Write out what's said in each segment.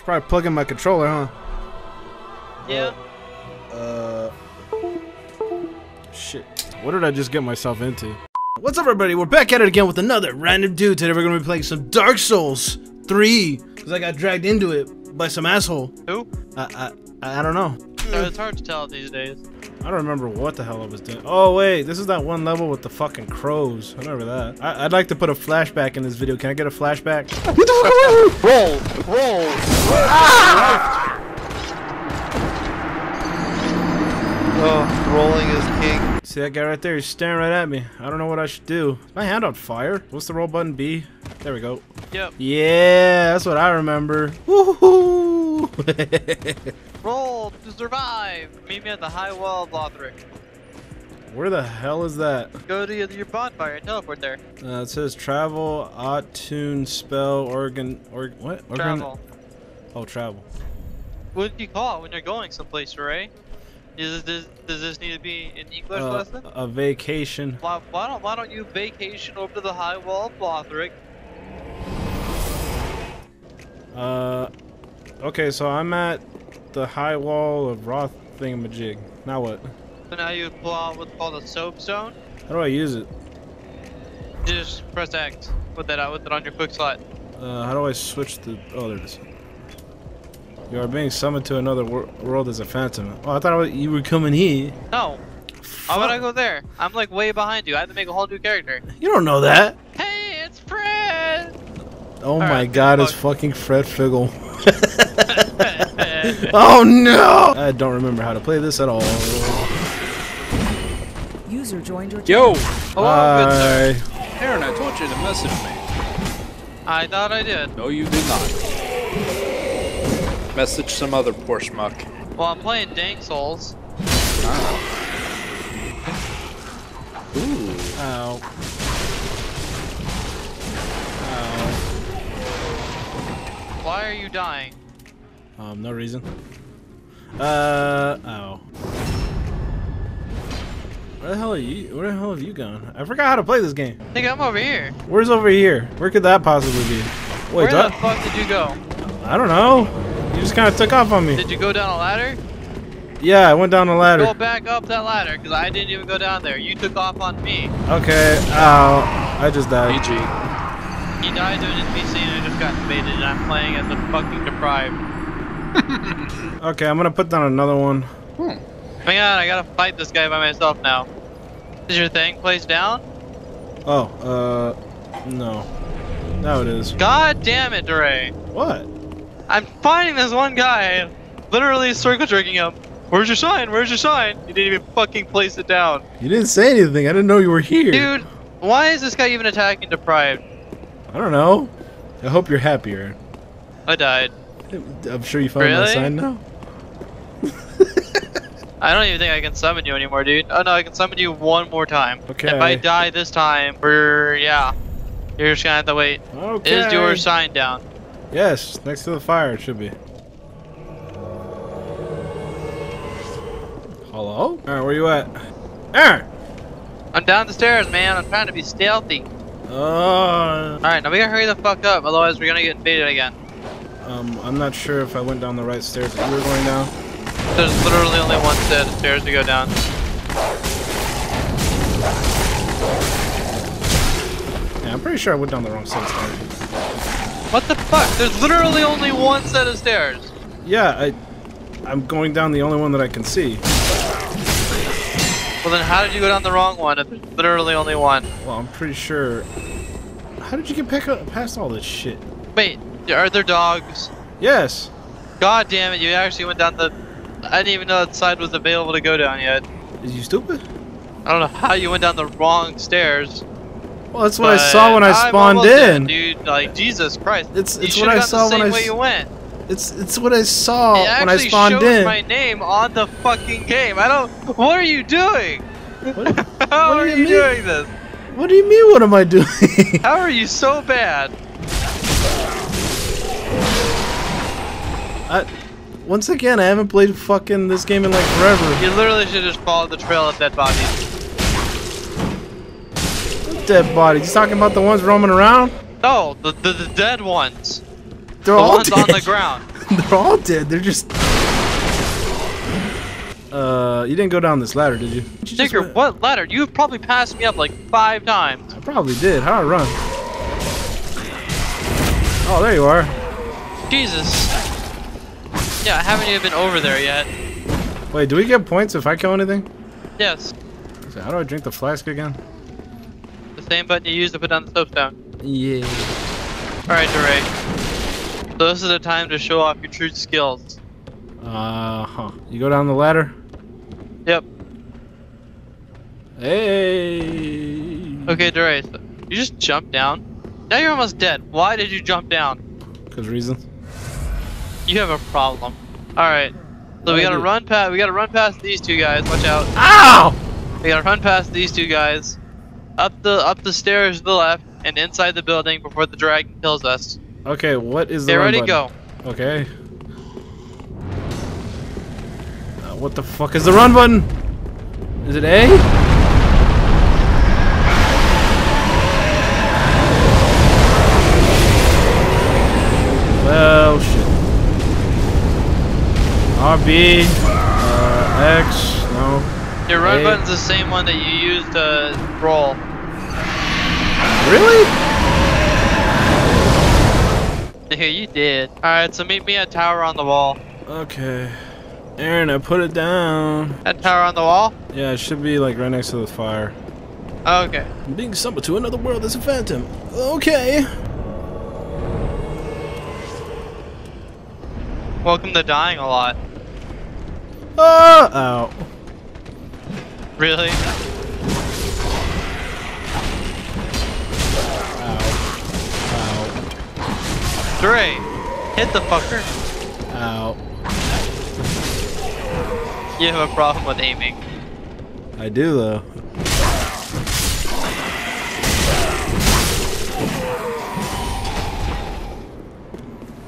should probably plug in my controller, huh? Yeah. Uh. Shit. What did I just get myself into? What's up, everybody? We're back at it again with another random dude. Today we're gonna be playing some Dark Souls 3. Because I got dragged into it by some asshole. Who? I, I, I don't know. Uh, It's hard to tell these days. I don't remember what the hell I was doing. Oh, wait. This is that one level with the fucking crows. I remember that. I, I'd like to put a flashback in this video. Can I get a flashback? Get the fuck away! Roll! Roll! Ah! Oh, rolling is king. See that guy right there? He's staring right at me. I don't know what I should do. Is my hand on fire? What's the roll button? B? There we go. Yep. Yeah, that's what I remember. Woohoo! Roll to survive! Meet me at the high wall of Lothric. Where the hell is that? Go to your bonfire and teleport there. Uh, it says travel, attune, spell, organ, or what? Organ? Travel. Oh, travel. What do you call it when you're going someplace, Ray? Is this, does this need to be an English Uh, lesson? a vacation. Why, why don't why don't you vacation over to the high wall of Lothric? Uh, okay, so I'm at the high wall of Roth thingamajig. Now what? So now you pull out what's called a soap stone. How do I use it? Just press X. Put that out with it on your quick slot. Uh, how do I switch the? Oh, there it is. You are being summoned to another wor world as a phantom. Oh, I thought I was, you were coming here. No. How would I go there? I'm like way behind you. I have to make a whole new character. You don't know that. Hey, it's Fred! Oh my Alright, God, it's fucking Fred Figgle. oh no! I don't remember how to play this at all. User joined your Yo, Hello, good sir. Bye. Aaron, I told you to message me. I thought I did. No, you did not. Message some other poor schmuck. Well, I'm playing Dank Souls. Ah. Ooh. Ow. Ow. Why are you dying? Um, no reason. Uh, ow. Where the hell are you? Where the hell have you gone? I forgot how to play this game. I think I'm over here. Where's over here? Where could that possibly be? Wait, Where the I, fuck did you go? I don't know. You just kind of took off on me. Did you go down a ladder? Yeah, I went down the Go back up that ladder, because I didn't even go down there. You took off on me. Okay, ow. I just died. PG. He died to an NPC and I just got invaded and I'm playing as a fucking deprived. Okay, I'm gonna put down another one. Hang on, I gotta fight this guy by myself now. Is your thing placed down? Oh, uh, no. Now it is. God damn it, Ray. What? I'm finding this one guy, literally circle jerking him. Where's your sign? Where's your sign? You didn't even fucking place it down. You didn't say anything. I didn't know you were here. Dude, why is this guy even attacking deprived? I don't know. I hope you're happier. I died. I'm sure you found that Really? sign now. I don't even think I can summon you anymore, dude. Oh no, I can summon you one more time. Okay. If I die this time, we're yeah. You're just gonna have to wait. Okay. Is your sign down? Yes, next to the fire it should be. Hello? Alright, where you at? Aaron! I'm down the stairs, man. I'm trying to be stealthy. Uh, Alright, now we gotta hurry the fuck up, otherwise we're gonna get invaded again. Um, I'm not sure if I went down the right stairs that you were going down. There's literally only one set of stairs to go down. Yeah, I'm pretty sure I went down the wrong set of stairs. What the fuck? There's literally only one set of stairs. Yeah, I, I'm going down the only one that I can see. Well then how did you go down the wrong one if there's literally only one? Well, I'm pretty sure. How did you get back up past all this shit? Wait, are there dogs? Yes. God damn it, you actually went down the... I didn't even know that side was available to go down yet. Is you stupid? I don't know how you went down the wrong stairs. Well, that's what I saw when I spawned almost dead, in. dude, like Jesus Christ. It's it's what I saw when I way you went. it's it's what I saw when I spawned in. my name on the fucking game. I don't. What are you doing? What, How What are you you mean? doing this? what do you mean? What am I doing? How are you so bad? I, once again, I haven't played fucking this game in like forever. You literally should just follow the trail of dead bodies. Dead bodies. You talking about the ones roaming around? No, the, the, the dead ones. They're The all ones on dead. the ground. They're all dead. They're just. Uh, you didn't go down this ladder, did you? You Digger, went- what ladder? You've probably passed me up like five times. I probably did. How'd I run? Oh, there you are. Jesus. Yeah, I haven't even been over there yet. Wait, do we get points if I kill anything? Yes. So How do I drink the flask again? The same button you used to put down the soapstone. Yeah. Alright, Duray. So this is the time to show off your true skills. Uh huh. You go down the ladder. Yep. Hey. Okay, Duray, so you just jumped down. Now you're almost dead. Why did you jump down? Cause reasons. You have a problem. Alright. So we gotta run past we gotta run past these two guys, watch out. Ow! We gotta run past these two guys. Up the up the stairs to the left and inside the building before the dragon kills us. Okay, what is the Get ready, button? go. Okay. Uh, what the fuck is the run button? Is it A? RB, uh, X, no. Your run Hey. button's the same one that you used to roll. Really? Yeah, you did. Alright, so meet me at tower on the wall. Okay. Aaron, I put it down. At tower on the wall? Yeah, it should be like right next to the fire. Okay. I'm being summoned to another world as a phantom. Okay. Welcome to dying a lot. Uh, ow. Really? Ow. Dre, hit the fucker. Ow. You have a problem with aiming. I do though.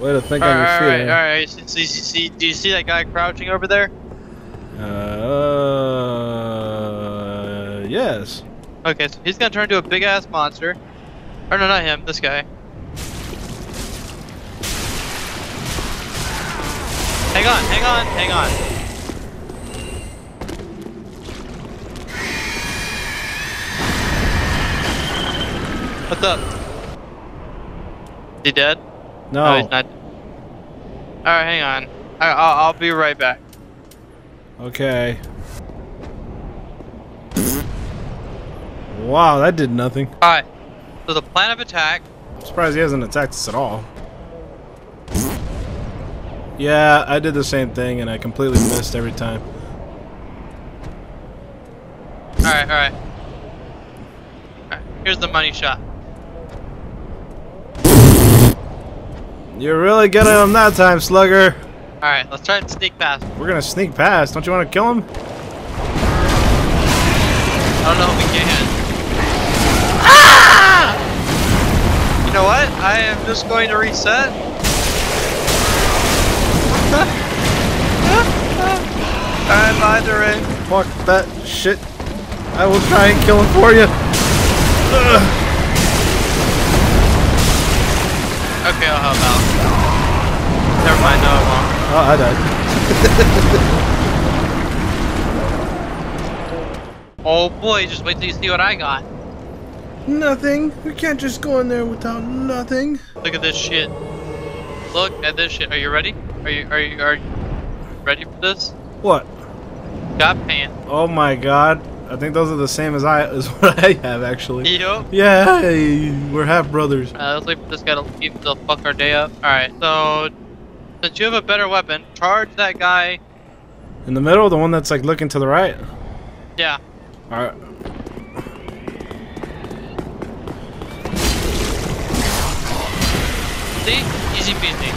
Way to think on your feet. Alright, alright, So, so see, do you see that guy crouching over there? Uh, yes. Okay, so he's gonna turn into a big ass monster. Or no, not him, this guy. Hang on, hang on, hang on. What's up? Is he dead? No. Oh, he's not. Alright, hang on. I, I'll, I'll be right back. Okay. wow, that did nothing. Alright. So the plan of attack. I'm surprised he hasn't attacked us at all. Yeah, I did the same thing and I completely missed every time. Alright, alright. Alright, here's the money shot. You're really good at him that time, Slugger. Alright, let's try and sneak past. We're gonna sneak past. Don't you want to kill him? I don't know if we can. Ah! You know what? I am just going to reset. I'm bye, Duray. Fuck that shit. I will try and kill him for you. Okay, I'll help out. Never mind, no, I won't. Oh, I died. Oh boy, just wait till you see what I got. Nothing. We can't just go in there without nothing. Look at this shit. Look at this shit. Are you ready? Are you are you are you ready for this? What? Got pants. Oh my god. I think those are the same as I as what I have actually. Yup. Yeah, hey, we're half brothers. Uh, let's wait for this guy to leave to fuck our day up. Alright, so since you have a better weapon, charge that guy. In the middle, the one that's like looking to the right. Yeah. All right. See? Easy peasy.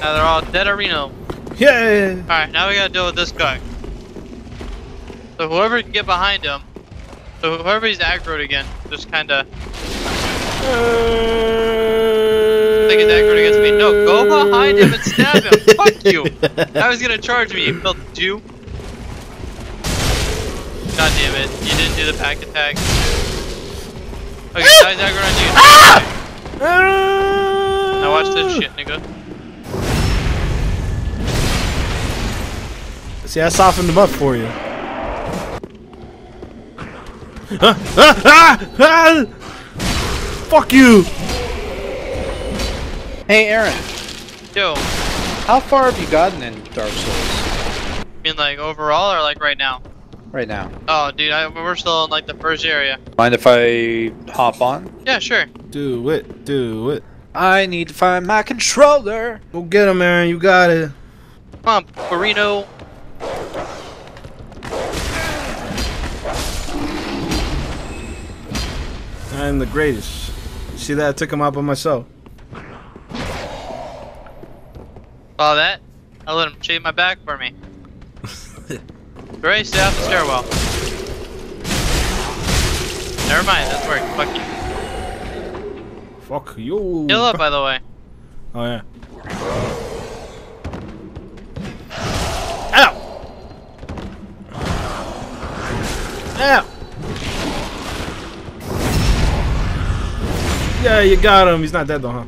Now they're all dead or Reno. Yeah. Alright, now we gotta deal with this guy. So whoever can get behind him, so whoever he's aggroed again, just kinda think he's aggroed against me. No, go behind him and stab him. Fuck you. I was gonna charge me, you filthy Jew. God damn it. You didn't do the pack attack. Okay, Ah! die dagger on you. Ah! Now watch this shit, nigga. See, I softened them up for you. Ah, ah, ah, ah! Fuck you! Hey, Aaron. Yo, How far have you gotten in Dark Souls? I mean like overall or like right now? Right now. Oh, dude, I, we're still in like the first area. Mind if I hop on? Yeah, sure. Do it, do it. I need to find my controller. Go get him, Aaron. You got it. Come on, Burrito. I'm the greatest. See that? I took him out by myself. Follow that. I let him shave my back for me. Ray, stay off the stairwell. Never mind, that's worked. Fuck you. Fuck you. Heal up, by the way. Oh yeah. Ow! Ow! Yeah, you got him. He's not dead though, huh?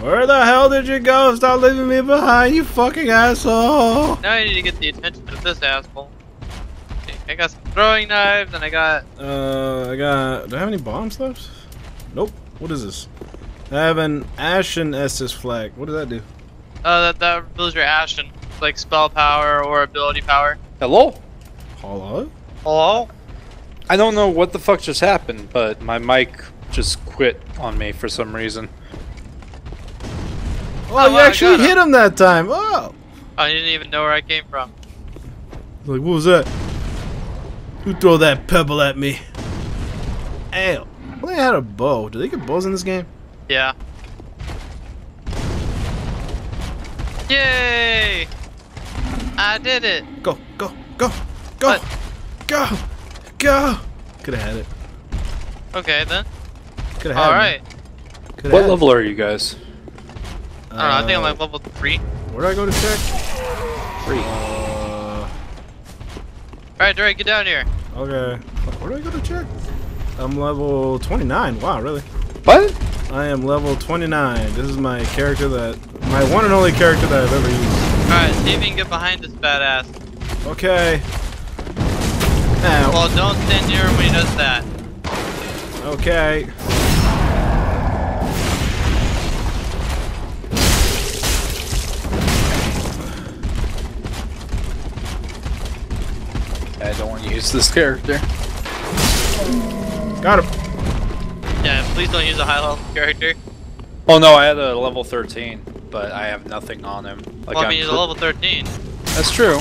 Where the hell did you go? Stop leaving me behind, you fucking asshole! Now I need to get the attention of this asshole. I got some throwing knives, and I got Uh, I got. Do I have any bombs left? Nope. What is this? I have an Ashen Estus Flask. What does that do? uh that that reveals your Ashen, like spell power or ability power. Hello? Hello? Hello? I don't know what the fuck just happened, but my mic just quit on me for some reason. Oh, Oh, you wow, I actually got hit him that time. Oh. I didn't even know where I came from. Like, what was that? Who throw that pebble at me? Ow. Well, they had a bow. Do they get bows in this game? Yeah. Yay! I did it. Go, go, go, go, What? go, go. Could have had it. Okay then. Could have had All it. right. Coulda What had it. level are you guys? I don't know. I think I'm like level three. Where do I go to check? Three. Uh, All right, Drake, get down here. okay. Where do I go to check? I'm level 29. Wow, really? What? I am level 29. This is my character that, my one and only character that I've ever used. All right, see if you can get behind this badass. Okay. Ow. Well, don't stand near him when he does that. Okay. I don't want to use this character. Got him. Yeah, please don't use a high level character. Oh no, I had a level 13, but I have nothing on him. Like well, I mean, he's a level 13. That's true.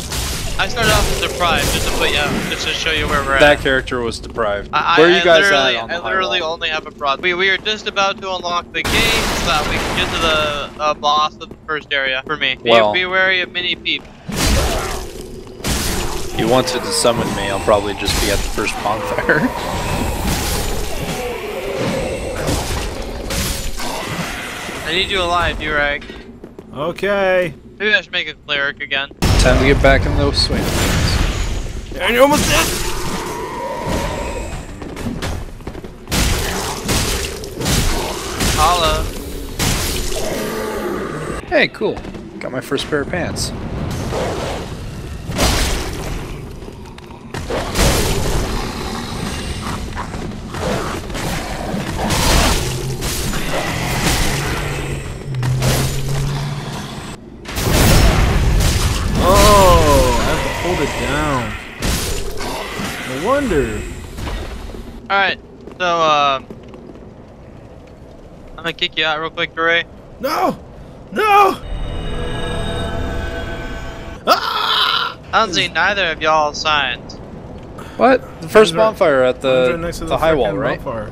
I started off with deprived just to put you, yeah, just to show you where we're That at. That character was deprived. I, Where are you guys I literally, at on the I literally high only have a broad. We, we are just about to unlock the game so that we can get to the uh, boss of the first area for me. Be, Well- be wary of mini peep. If you wanted to summon me, I'll probably just be at the first bonfire. I need you alive, you Durag. Okay. Maybe I should make a cleric again. Time to get back in those swing of. And you're almost dead. Holla. Hey, cool. Got my first pair of pants. Alright, so, uh. I'm gonna kick you out real quick, Duray. No! No! Ah! I don't see neither of y'all signs. What? The first Mine's bonfire at Mine's the, right next to the, high wall, frickin' right? bonfire.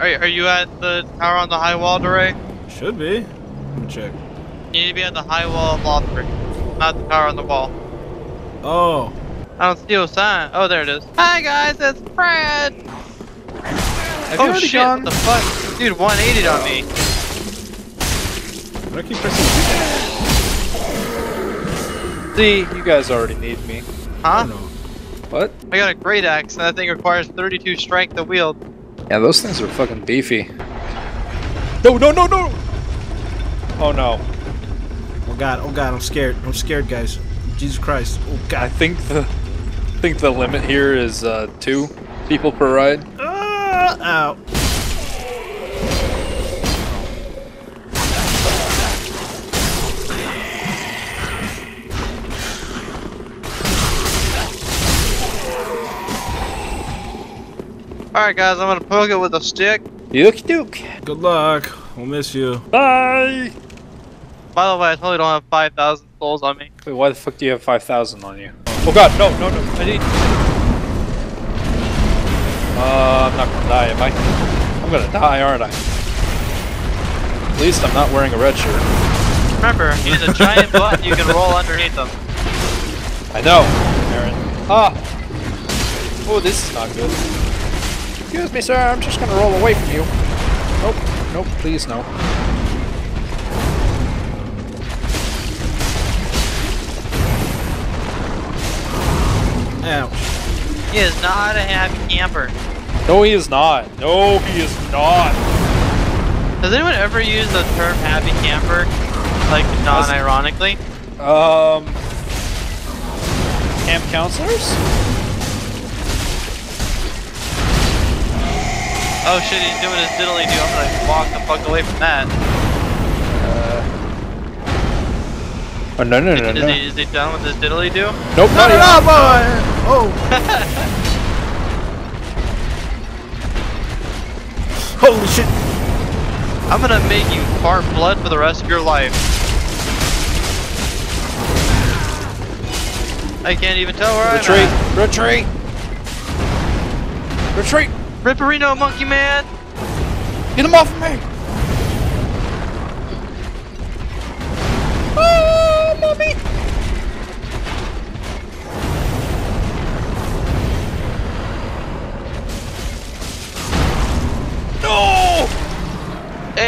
Are, are you at the tower on the high wall, Duray? Should be. Let me check. You need to be at the high wall of Lothric, not the tower on the wall. Oh. I don't see a sign. Oh, there it is. Hi guys, it's Fred. Have oh shit! gone? What the fuck, dude? 180 on me. Why do I keep pressing See, you guys already need me. Huh? What? I got a great axe, and that thing requires 32 strength to wield. Yeah, those things are fucking beefy. No, no, no, no! Oh no. Oh god, oh god, I'm scared. I'm scared, guys. Jesus Christ. Oh god. I think the I think the limit here is uh, two people per ride. Ah, ow. Alright, guys, I'm gonna poke it with a stick. Yuck duke. Good luck. We'll miss you. Bye. By the way, I totally don't have 5,000 souls on me. Wait, why the fuck do you have five thousand on you? Oh god, no, no, no! I need. Uh, I'm not gonna die, am I? I'm gonna die, aren't I? At least I'm not wearing a red shirt. Remember, use a giant button you can roll underneath them. I know, Aaron. Ah! Oh, this is not good. Excuse me, sir, I'm just gonna roll away from you. Nope, nope, please no. Ouch. He is not a happy camper. No, he is not. No, he is not. Does anyone ever use the term happy camper? Like, non-ironically? Um. Camp counselors? Oh shit, he's doing his diddly do. I'm gonna walk the fuck away from that. Oh, no, no, no, Is, no. he, is he done with his diddly do? Nope, No, not no, even. no, boy! Oh! Holy shit! I'm gonna make you fart blood for the rest of your life. I can't even tell where Retreat, I'm at. retreat, retreat. at. Ripperino, monkey man! Get him off of me!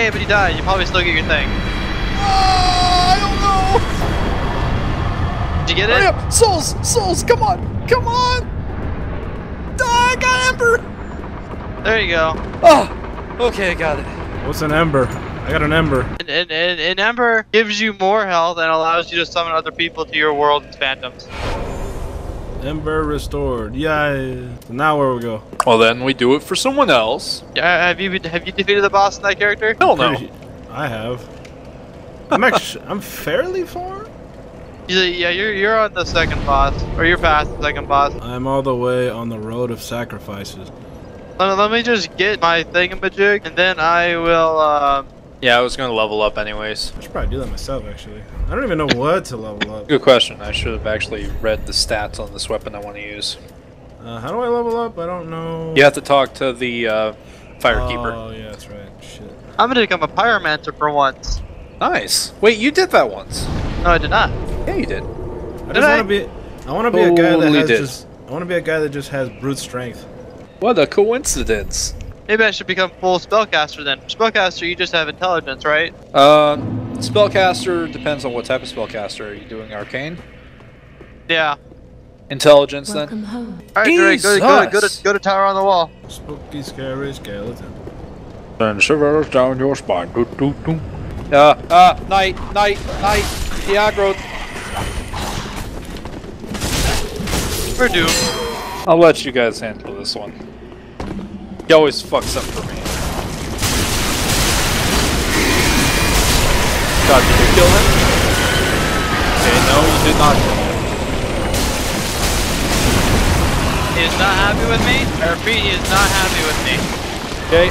Hey, but he died. You probably still get your thing. Ah, I don't know! Did you get Hurry it? up! Souls! Souls! Come on! Come on! I got Ember! There you go. Oh! Okay, I got it. What's an ember? I got an ember. And, and, and, and Ember gives you more health and allows you to summon other people to your world as phantoms. Ember restored. Yeah. So now where we go? Well, then we do it for someone else. Yeah, have you have you defeated the boss in that character? Hell no. I have. I'm actually, I'm fairly far. Yeah, you're you're on the second boss, or you're past the second boss. I'm all the way on the road of sacrifices. Let, let me just get my thingamajig, and then I will. Uh, Yeah, I was gonna level up anyways. I should probably do that myself, actually. I don't even know what to level up. Good question. I should have actually read the stats on this weapon I want to use. Uh, how do I level up? I don't know. You have to talk to the uh, firekeeper. Oh, yeah, that's right. Shit. I'm gonna become a pyromancer for once. Nice. Wait, you did that once. No, I did not. Yeah, you did. I Did just I? want to be. I want to be a guy that has did. just. I want to be a guy that just has brute strength. What a coincidence. Maybe I should become full spellcaster then. Spellcaster, you just have intelligence, right? Uh, spellcaster depends on what type of spellcaster. Are you doing arcane? Yeah. Intelligence then? Home. All right, Drake, go, to- go, to- go, to, go to tower on the wall. Spooky, scary skeleton. Then shivers down your spine. Doo, doo, doo. Uh, uh, night, night, night. The aggro. We're doomed. I'll let you guys handle this one. He always fucks up for me. God, did you kill him? Okay, no, you did not is not happy with me. I repeat, he is not happy with me. Okay.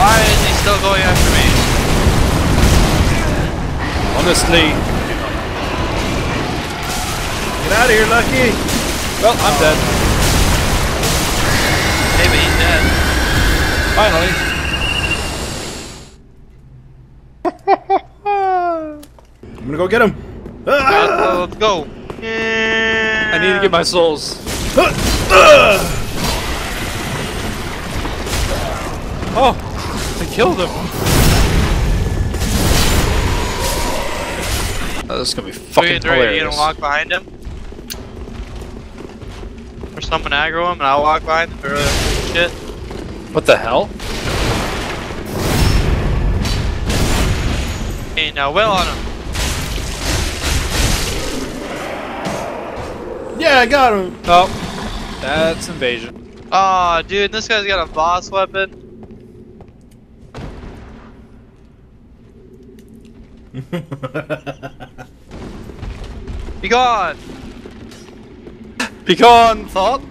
Why is he still going after me? Honestly, Get out of here, Lucky! well, I'm dead. Maybe he's dead. Finally. I'm gonna go get him! Let's Ah! go. Let's go. I need to get my um, souls. Oh, I killed him. Oh, this is gonna be fucking you hilarious. gonna walk behind him? Or someone aggro him and I'll walk behind him or uh, shit. What the hell? Okay, now well on him. Yeah, I got him. Oh, that's invasion. Aw, dude, this guy's got a boss weapon. Be gone! Pecan thought.